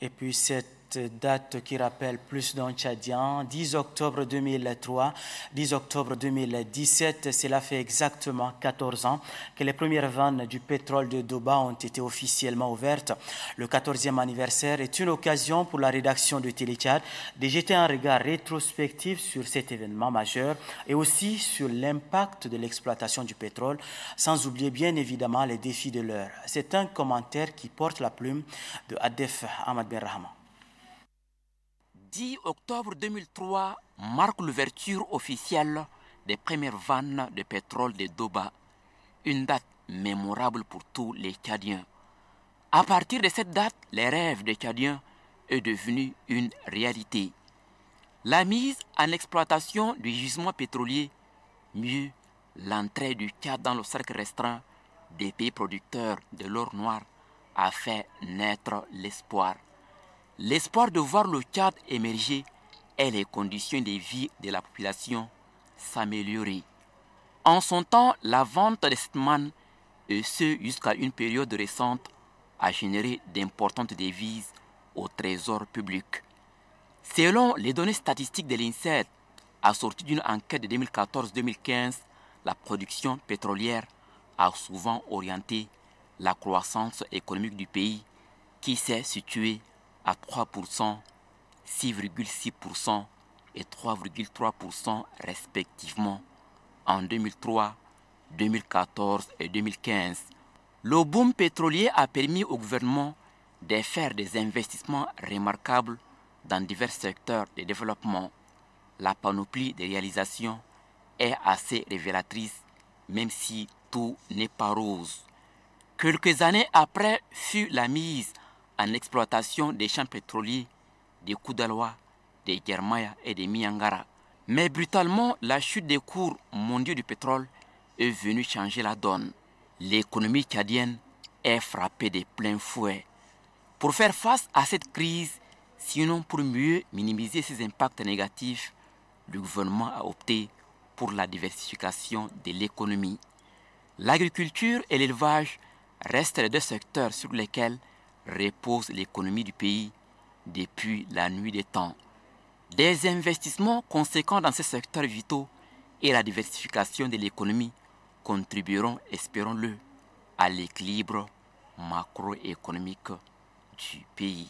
Et puis cette date qui rappelle plus d'un Tchadien, 10 octobre 2003, 10 octobre 2017, cela fait exactement 14 ans que les premières vannes du pétrole de Doba ont été officiellement ouvertes. Le 14e anniversaire est une occasion pour la rédaction de Téléchat de jeter un regard rétrospectif sur cet événement majeur et aussi sur l'impact de l'exploitation du pétrole, sans oublier bien évidemment les défis de l'heure. C'est un commentaire qui porte la plume de Adef Ahmad Ben Rahman. 10 octobre 2003 marque l'ouverture officielle des premières vannes de pétrole de Doba, une date mémorable pour tous les Tchadiens. À partir de cette date, les rêves des Tchadiens est devenu une réalité. La mise en exploitation du gisement pétrolier, mieux l'entrée du Tchad dans le cercle restreint des pays producteurs de l'or noir a fait naître l'espoir l'espoir de voir le Tchad émerger et les conditions de vie de la population s'améliorer. En son temps, la vente de cette manne, et ce jusqu'à une période récente, a généré d'importantes devises au trésor public. Selon les données statistiques de l'INSET, assorties d'une enquête de 2014-2015, la production pétrolière a souvent orienté la croissance économique du pays qui s'est située à 3%, 6,6% et 3,3% respectivement en 2003, 2014 et 2015. Le boom pétrolier a permis au gouvernement de faire des investissements remarquables dans divers secteurs de développement. La panoplie des réalisations est assez révélatrice, même si tout n'est pas rose. Quelques années après fut la mise en exploitation des champs pétroliers des Koudaloa, des Germaya et des Miangara. Mais brutalement, la chute des cours mondiaux du pétrole est venue changer la donne. L'économie tchadienne est frappée de plein fouet. Pour faire face à cette crise, sinon pour mieux minimiser ses impacts négatifs, le gouvernement a opté pour la diversification de l'économie. L'agriculture et l'élevage restent les deux secteurs sur lesquels repose l'économie du pays depuis la nuit des temps. Des investissements conséquents dans ces secteurs vitaux et la diversification de l'économie contribueront, espérons-le, à l'équilibre macroéconomique du pays.